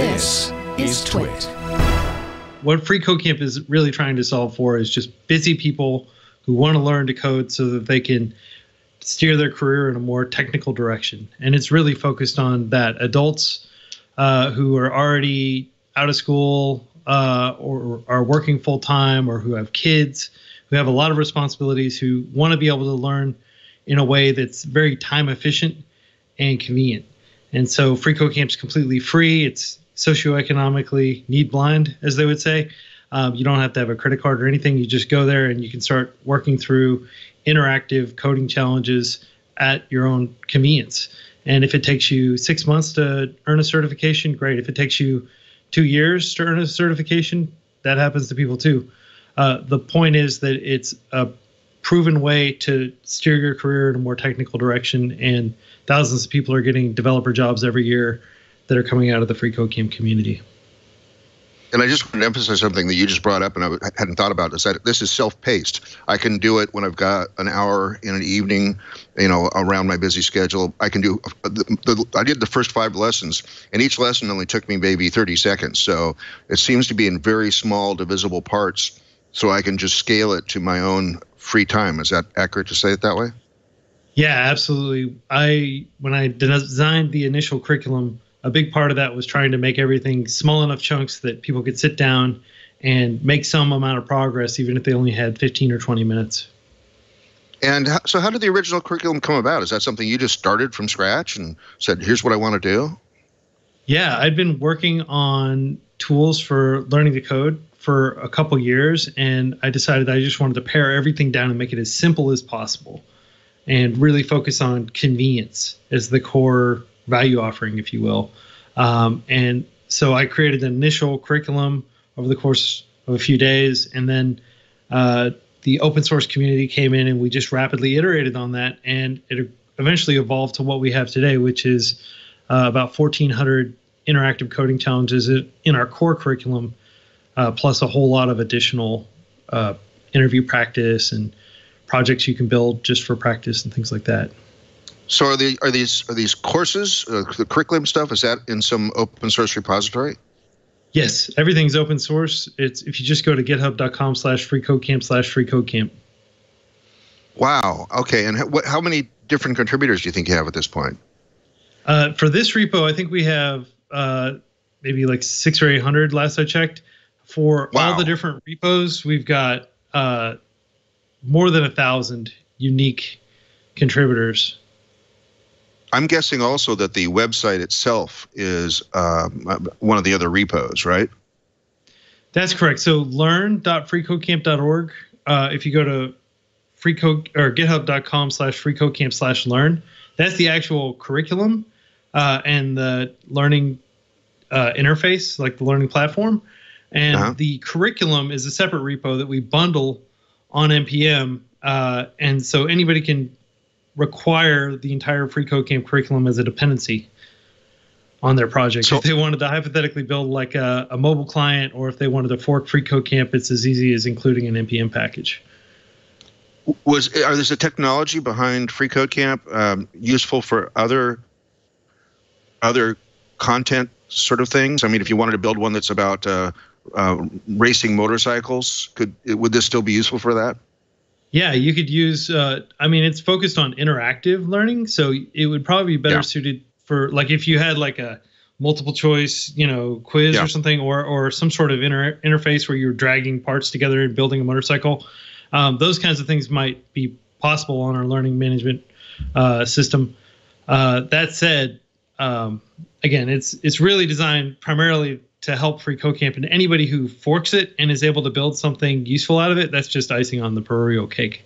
This is TWiT. What Free Code Camp is really trying to solve for is just busy people who want to learn to code so that they can steer their career in a more technical direction. And it's really focused on that adults uh, who are already out of school uh, or are working full time or who have kids who have a lot of responsibilities who want to be able to learn in a way that's very time efficient and convenient. And so Free Code Camp is completely free. It's socioeconomically need blind, as they would say. Um, you don't have to have a credit card or anything. You just go there and you can start working through interactive coding challenges at your own convenience. And if it takes you six months to earn a certification, great. If it takes you two years to earn a certification, that happens to people too. Uh, the point is that it's a proven way to steer your career in a more technical direction, and thousands of people are getting developer jobs every year that are coming out of the free code camp community and I just want to emphasize something that you just brought up and I hadn't thought about is that this is self-paced. I can do it when I've got an hour in an evening, you know, around my busy schedule. I can do uh, the, the, I did the first five lessons and each lesson only took me maybe 30 seconds. So it seems to be in very small divisible parts so I can just scale it to my own free time. Is that accurate to say it that way? Yeah, absolutely. I when I designed the initial curriculum a big part of that was trying to make everything small enough chunks that people could sit down and make some amount of progress, even if they only had 15 or 20 minutes. And so, how did the original curriculum come about? Is that something you just started from scratch and said, here's what I want to do? Yeah, I'd been working on tools for learning to code for a couple years, and I decided I just wanted to pare everything down and make it as simple as possible and really focus on convenience as the core value offering, if you will. Um, and so I created an initial curriculum over the course of a few days, and then uh, the open source community came in, and we just rapidly iterated on that, and it eventually evolved to what we have today, which is uh, about 1,400 interactive coding challenges in our core curriculum, uh, plus a whole lot of additional uh, interview practice and projects you can build just for practice and things like that. So are the are these are these courses, uh, the curriculum stuff? Is that in some open source repository? Yes, everything's open source. It's if you just go to github.com slash freecodecamp slash freecodecamp. Wow. Okay. And what, how many different contributors do you think you have at this point? Uh, for this repo, I think we have uh, maybe like six or eight hundred. Last I checked. For wow. all the different repos, we've got uh, more than a thousand unique contributors. I'm guessing also that the website itself is um, one of the other repos, right? That's correct. So learn.freecodecamp.org. Uh, if you go to freecode or github.com slash freecodecamp slash learn, that's the actual curriculum uh, and the learning uh, interface, like the learning platform. And uh-huh. the curriculum is a separate repo that we bundle on npm, uh, and so anybody can require the entire free code camp curriculum as a dependency on their project. So, if they wanted to hypothetically build like a, a, mobile client or if they wanted to fork free code camp, it's as easy as including an npm package. Was are there a technology behind free code camp um, useful for other other content sort of things? I mean, if you wanted to build one that's about uh, uh, racing motorcycles, could would this still be useful for that? Yeah, you could use. Uh, I mean, it's focused on interactive learning, so it would probably be better yeah. suited for like if you had like a multiple choice, you know, quiz yeah. or something, or or some sort of inter- interface where you're dragging parts together and building a motorcycle. Um, those kinds of things might be possible on our learning management uh, system. Uh, that said, um, again, it's it's really designed primarily to help free code and anybody who forks it and is able to build something useful out of it that's just icing on the proverbial cake